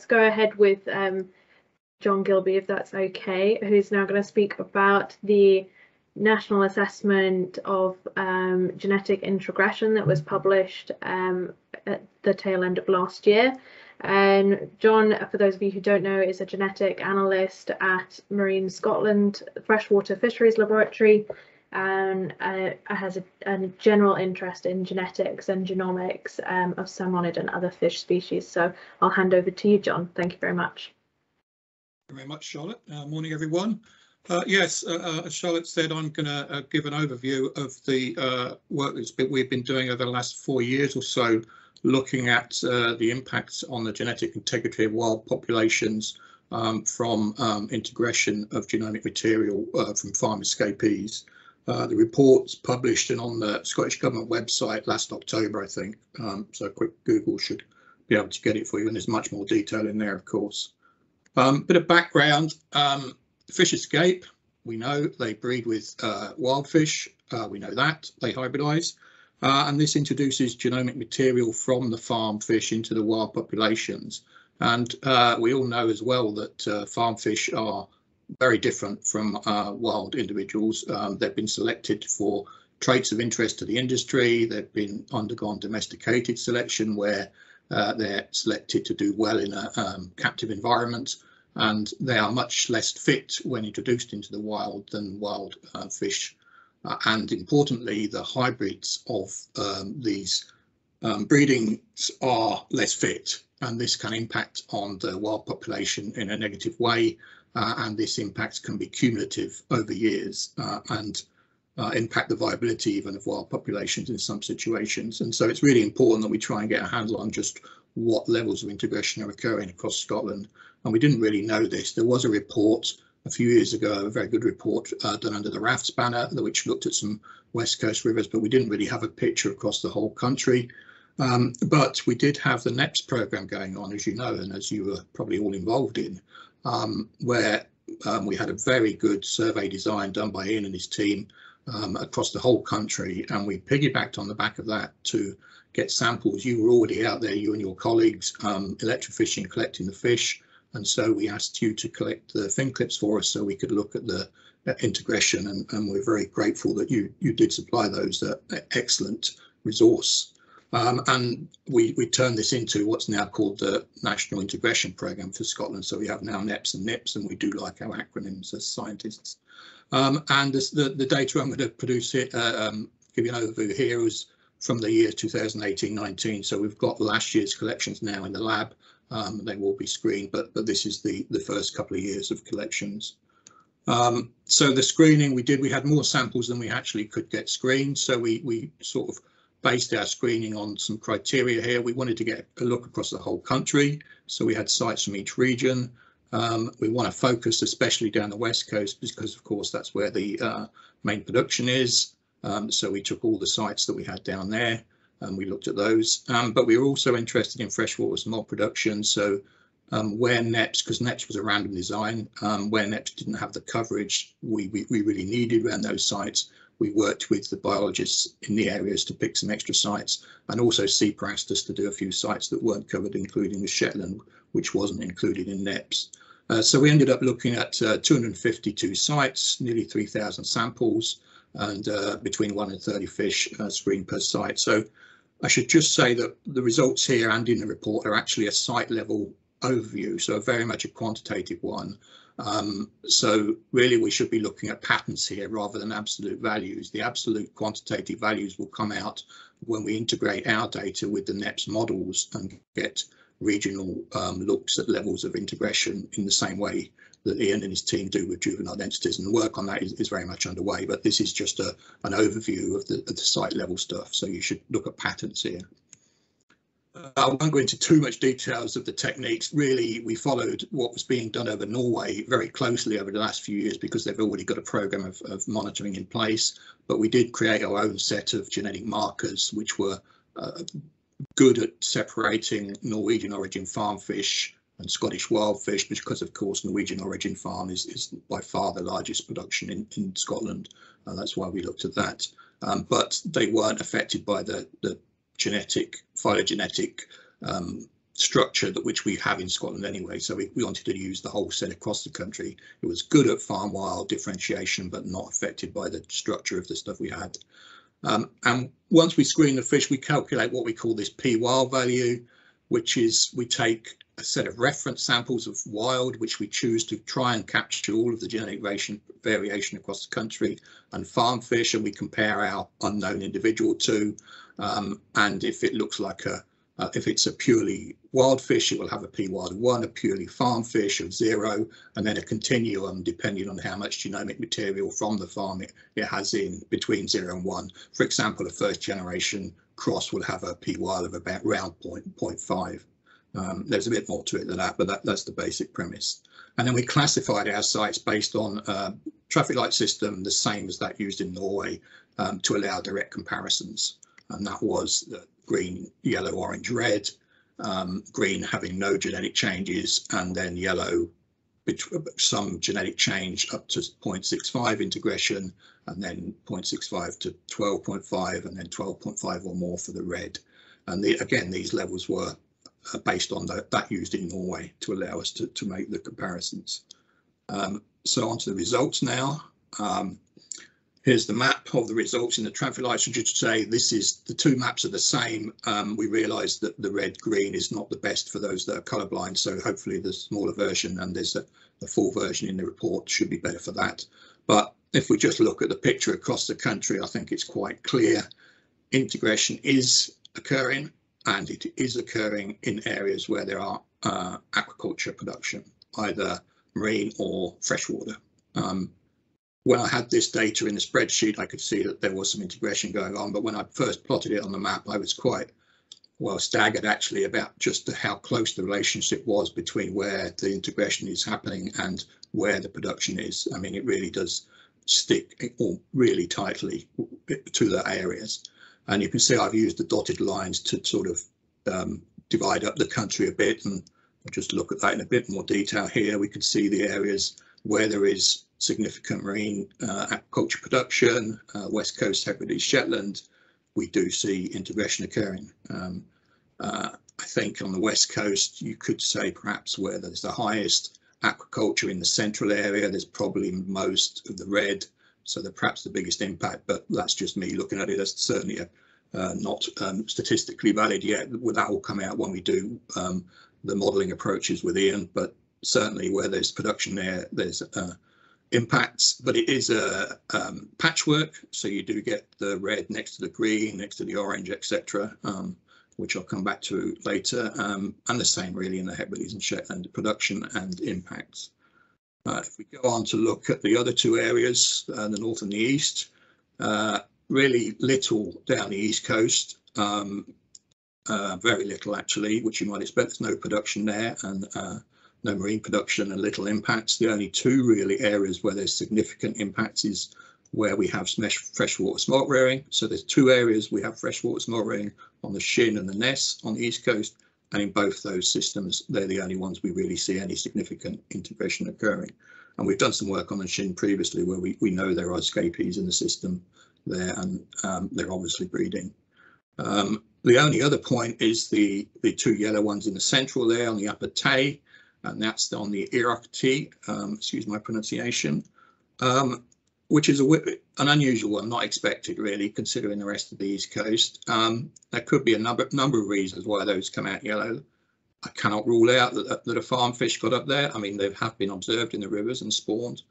let's go ahead with um, John Gilbey, if that's okay, who's now going to speak about the national assessment of um, genetic introgression that was published um, at the tail end of last year. And John, for those of you who don't know, is a genetic analyst at Marine Scotland Freshwater Fisheries Laboratory and uh, has a, a, general interest in genetics and genomics um, of salmonid and other fish species. So I'll hand over to you, John. Thank you very much. Thank you very much, Charlotte. Uh, morning, everyone. Uh, yes, uh, uh, as Charlotte said, I'm going to uh, give an overview of the work that we've been doing over the last four years or so, looking at the impacts on the genetic integrity of wild populations um, from um, integration of genomic material from farm escapees. The report's published and on the Scottish Government website last October, I think, um, so a quick Google should be able to get it for you, and there's much more detail in there, of course. Um, bit of background, um, fish escape, we know they breed with uh, wild fish, uh, we know that, they hybridize, uh, and this introduces genomic material from the farm fish into the wild populations. And uh, we all know as well that uh, farm fish are very different from uh, wild individuals. Um, they've been selected for traits of interest to the industry, they've been undergone domesticated selection where uh, they're selected to do well in a um, captive environment and they are much less fit when introduced into the wild than wild uh, fish. Uh, and importantly, the hybrids of um, these um, breedings are less fit and this can impact on the wild population in a negative way uh, and this impact can be cumulative over years uh, and uh, impact the viability even of wild populations in some situations. And so it's really important that we try and get a handle on just what levels of integration are occurring across Scotland. And we didn't really know this. There was a report a few years ago, a very good report uh, done under the RAFTS banner, which looked at some West Coast rivers, but we didn't really have a picture across the whole country. Um, but we did have the NEPS program going on, as you know, and as you were probably all involved in, um, where um, we had a very good survey design done by Ian and his team um, across the whole country. And we piggybacked on the back of that to get samples. You were already out there, you and your colleagues, um, electrofishing, collecting the fish. And so we asked you to collect the fin clips for us so we could look at the uh, integration. And, and, we're very grateful that you, you did supply those uh, excellent resource. Um, and we, we turned this into what's now called the National Introgression Programme for Scotland. So we have now NEPS and NIPS, and we do like our acronyms as scientists. Um, and this, the, the data I'm going to produce here, uh, um, give you an overview here is from the year 2018-19. So we've got last year's collections now in the lab. Um, they will be screened, but but this is the the first couple of years of collections. Um, so the screening we did, we had more samples than we actually could get screened. So we we sort of based our screening on some criteria here. We wanted to get a look across the whole country. So we had sites from each region. Um, we want to focus especially down the west coast because of course that's where the uh, main production is. Um, so we took all the sites that we had down there and we looked at those. Um, but we were also interested in freshwater smolt production. So um, where NEPS, because NEPS was a random design, um, where NEPS didn't have the coverage we, we, we really needed around those sites, we worked with the biologists in the areas to pick some extra sites and also SEPA asked us to do a few sites that weren't covered, including the Shetland, which wasn't included in NEPS. Uh, so we ended up looking at uh, 252 sites, nearly 3,000 samples, and uh, between 1 and 30 fish uh, screened per site. So I should just say that the results here and in the report are actually a site level overview, so very much a quantitative one. Um, so really we should be looking at patterns here rather than absolute values. The absolute quantitative values will come out when we integrate our data with the NEPS models and get regional um, looks at levels of integration in the same way that Ian and his team do with juvenile densities and the work on that is, is very much underway but this is just a, an overview of the, of the site level stuff so you should look at patterns here. I won't go into too much details of the techniques. Really, we followed what was being done over Norway very closely over the last few years because they've already got a program of, of monitoring in place. But we did create our own set of genetic markers, which were uh, good at separating Norwegian origin farm fish and Scottish wild fish, because of course Norwegian origin farm is, is by far the largest production in, in Scotland. And that's why we looked at that. Um, but they weren't affected by the, the genetic, phylogenetic um, structure that which we have in Scotland anyway. So we, we wanted to use the whole set across the country. It was good at farm wild differentiation, but not affected by the structure of the stuff we had. Um, and once we screen the fish, we calculate what we call this P wild value, which is we take a set of reference samples of wild, which we choose to try and capture all of the genetic variation, across the country and farm fish, and we compare our unknown individual to. Um, and if it looks like a, uh, if it's a purely wild fish, it will have a p wild one, a purely farm fish of zero, and then a continuum depending on how much genomic material from the farm it, it has in between zero and one. For example, a first generation cross will have a p wild of about round point, 0.5. Um, there's a bit more to it than that, but that, that's the basic premise. And then we classified our sites based on uh, traffic light system, the same as that used in Norway, um, to allow direct comparisons. And that was the green, yellow, orange, red, um, green having no genetic changes, and then yellow some genetic change up to 0.65 integration, and then 0.65 to 12.5, and then 12.5 or more for the red. And the, again, these levels were uh, based on the, that used in Norway to allow us to, to make the comparisons. Um, so on to the results now. Um, here's the map of the results in the traffic lights. Just to say this is the two maps are the same. Um, we realise that the red green is not the best for those that are colourblind. So hopefully the smaller version and there's a, the full version in the report should be better for that. But if we just look at the picture across the country, I think it's quite clear integration is occurring and it is occurring in areas where there are uh, aquaculture production, either marine or freshwater. Um, when I had this data in the spreadsheet, I could see that there was some integration going on, but when I first plotted it on the map, I was quite well staggered actually about just how close the relationship was between where the integration is happening and where the production is. I mean, it really does stick really tightly to the areas. And you can see I've used the dotted lines to sort of um, divide up the country a bit and I'll just look at that in a bit more detail here. We can see the areas where there is significant marine uh, aquaculture production, uh, West Coast, Hebrides, Shetland, we do see integration occurring. Um, uh, I think on the West Coast, you could say perhaps where there's the highest aquaculture in the central area, there's probably most of the red so they're perhaps the biggest impact, but that's just me looking at it That's certainly a, uh, not um, statistically valid yet. That will come out when we do um, the modelling approaches with Ian, but certainly where there's production there, there's uh, impacts, but it is a um, patchwork. So you do get the red next to the green, next to the orange, etc., um, which I'll come back to later, um, and the same really in the Hebrides and production and impacts. Uh, if we go on to look at the other two areas, uh, the north and the east, uh, really little down the east coast, um, uh, very little actually, which you might expect. There's no production there and uh, no marine production and little impacts. The only two really areas where there's significant impacts is where we have freshwater smolt rearing. So there's two areas we have freshwater smolt rearing on the Shin and the Ness on the east coast, and in both those systems, they're the only ones we really see any significant integration occurring. And we've done some work on the Shin previously where we, we know there are escapees in the system there and um, they're obviously breeding. Um, the only other point is the, the two yellow ones in the central there on the upper Tay, and that's on the Errochty, um, excuse my pronunciation. Um, which is a, an unusual one, not expected really, considering the rest of the East Coast. Um, there could be a number, number of reasons why those come out yellow. I cannot rule out that, that a farm fish got up there. I mean, they have been observed in the rivers and spawned.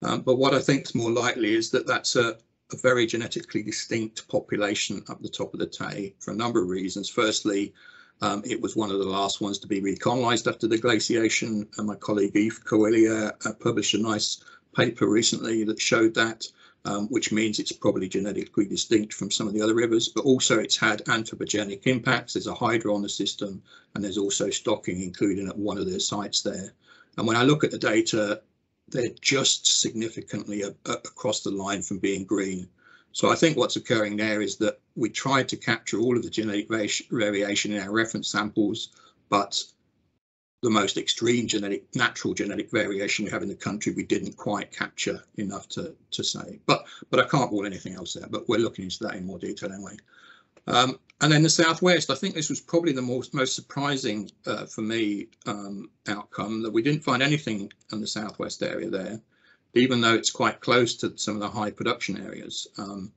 Um, but what I think is more likely is that that's a, a, very genetically distinct population up the top of the Tay for a number of reasons. Firstly, um, it was one of the last ones to be recolonized after the glaciation, and my colleague Eef Cauwelier uh, published a nice paper recently that showed that, um, which means it's probably genetically distinct from some of the other rivers, but also it's had anthropogenic impacts. There's a hydro on the system, and there's also stocking included at one of their sites there. And when I look at the data, they're just significantly a, a, across the line from being green. So I think what's occurring there is that we tried to capture all of the genetic variation in our reference samples, but the most extreme genetic, natural genetic variation we have in the country, we didn't quite capture enough to, to say. But but I can't rule anything else there, but we're looking into that in more detail anyway. Um, and then the southwest, I think this was probably the most most surprising uh, for me um, outcome that we didn't find anything in the southwest area there, even though it's quite close to some of the high production areas. Um,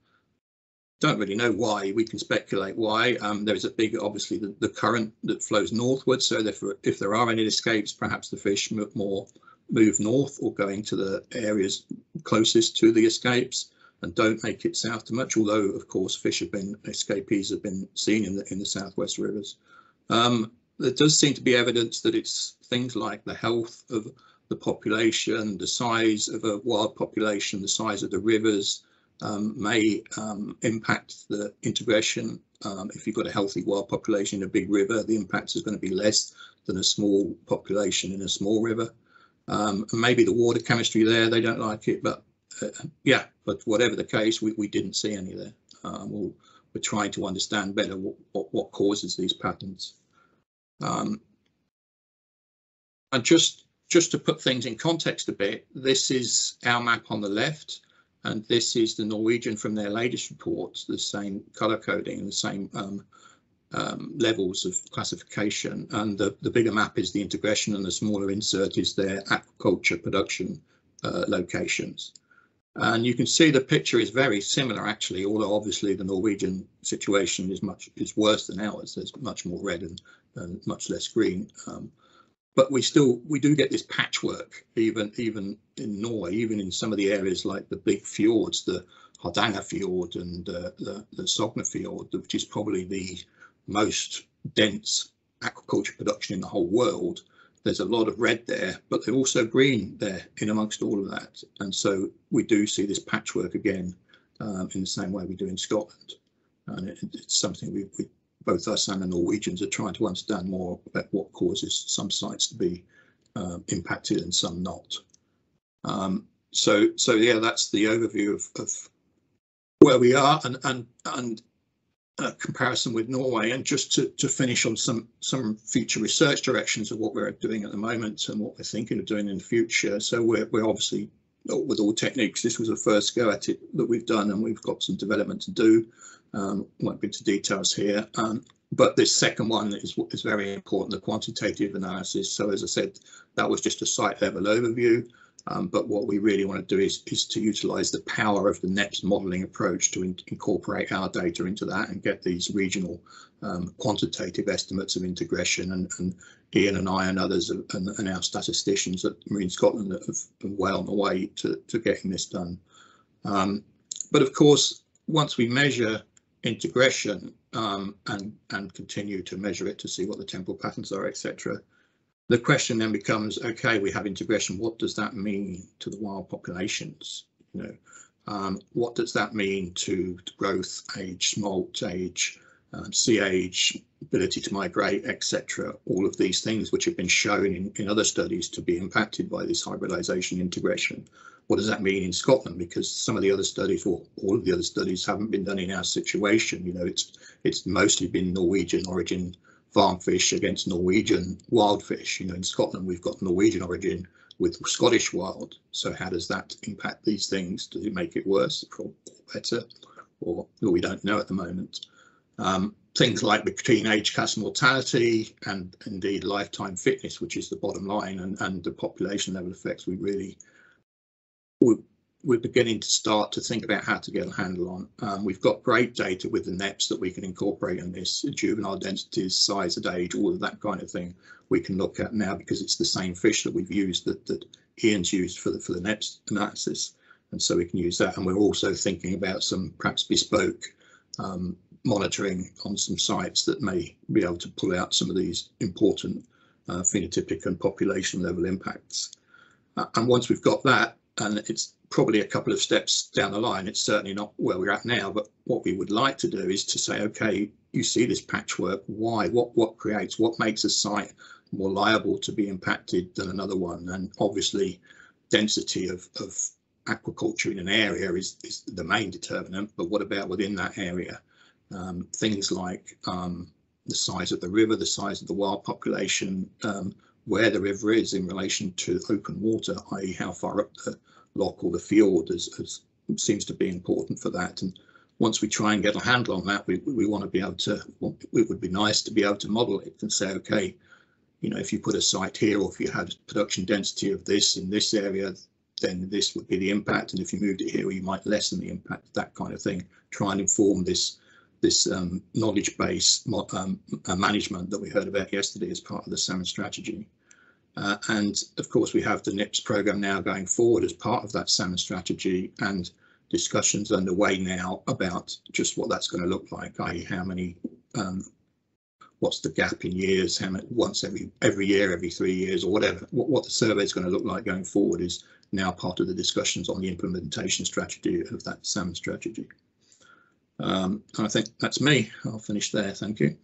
don't really know why. We can speculate why. Um, there is a big, obviously, the, the current that flows northward. So if, if there are any escapes, perhaps the fish more move north or going to the areas closest to the escapes and don't make it south too much. Although, of course, fish have been escapees have been seen in the in the southwest rivers. Um, there does seem to be evidence that it's things like the health of the population, the size of a wild population, the size of the rivers, may um, impact the integration. Um, if you've got a healthy wild population in a big river, the impact is going to be less than a small population in a small river. Um, maybe the water chemistry there, they don't like it, but uh, yeah, but whatever the case, we, we didn't see any there. Um, we'll, we're trying to understand better what, what, what causes these patterns. Um, and just just to put things in context a bit, this is our map on the left and this is the Norwegian from their latest report, the same color coding and the same um, um, levels of classification. And the, the bigger map is the integration and the smaller insert is their aquaculture production uh, locations. And you can see the picture is very similar actually, although obviously the Norwegian situation is much is worse than ours. There's much more red and, and much less green. Um, but we still we do get this patchwork even even in Norway, even in some of the areas like the big fjords, the Hardanger fjord and uh, the, the Sogne fjord, which is probably the most dense aquaculture production in the whole world. There's a lot of red there, but there's also green there in amongst all of that. And so we do see this patchwork again um, in the same way we do in Scotland. And it, it's something we, we both us and the Norwegians are trying to understand more about what causes some sites to be uh, impacted and some not. Um, so, so yeah, that's the overview of, of where we are and and and a comparison with Norway. And just to, to finish on some some future research directions of what we're doing at the moment and what we're thinking of doing in the future. So we're we're obviously with all techniques, this was the first go at it that we've done, and we've got some development to do. Um, won't go into details here. Um, but this second one is, is very important, the quantitative analysis. So as I said, that was just a site level overview. Um, but what we really want to do is, is to utilise the power of the NEPS modelling approach to in incorporate our data into that and get these regional um, quantitative estimates of integration. And, and, Ian and I and others and, and our statisticians at Marine Scotland have been well on the way to, to getting this done. Um, but of course, once we measure integration um, and, and continue to measure it to see what the temporal patterns are, etc. The question then becomes, okay, we have integration. What does that mean to the wild populations? You know, um, what does that mean to growth, age, smolt age, um, sea age, ability to migrate, etc. All of these things which have been shown in, in other studies to be impacted by this hybridization integration what does that mean in Scotland? Because some of the other studies, or all of the other studies, haven't been done in our situation. You know, it's it's mostly been Norwegian origin farm fish against Norwegian wild fish. You know, in Scotland we've got Norwegian origin with Scottish wild. So how does that impact these things? Does it make it worse or better? Or well, we don't know at the moment. Um, things like between age class mortality and indeed lifetime fitness, which is the bottom line, and, and the population level effects, we really we're, we're beginning to start to think about how to get a handle on. Um, we've got great data with the NEPS that we can incorporate in this, juvenile densities, size and age, all of that kind of thing we can look at now because it's the same fish that we've used that, that Ian's used for the, for the NEPS analysis. And so we can use that. And we're also thinking about some perhaps bespoke um, monitoring on some sites that may be able to pull out some of these important uh, phenotypic and population level impacts. Uh, and once we've got that, and it's probably a couple of steps down the line. It's certainly not where we're at now, but what we would like to do is to say, okay, you see this patchwork, why? What what creates, what makes a site more liable to be impacted than another one? And obviously, density of, of aquaculture in an area is, is the main determinant, but what about within that area? Um, things like um, the size of the river, the size of the wild population, um, where the river is in relation to open water, i.e. how far up the lock or the fjord is, is, seems to be important for that. And once we try and get a handle on that, we, we want to be able to, it would be nice to be able to model it and say, okay, you know, if you put a site here or if you had production density of this in this area, then this would be the impact. And if you moved it here, you might lessen the impact, that kind of thing. Try and inform this this um, knowledge base um, uh, management that we heard about yesterday as part of the salmon strategy. Uh, and of course, we have the NIPS program now going forward as part of that salmon strategy and discussions underway now about just what that's going to look like, i.e. how many, um, what's the gap in years, how many, once every every year, every three years or whatever, what, what the survey is going to look like going forward is now part of the discussions on the implementation strategy of that salmon strategy. Um, I think that's me. I'll finish there. Thank you.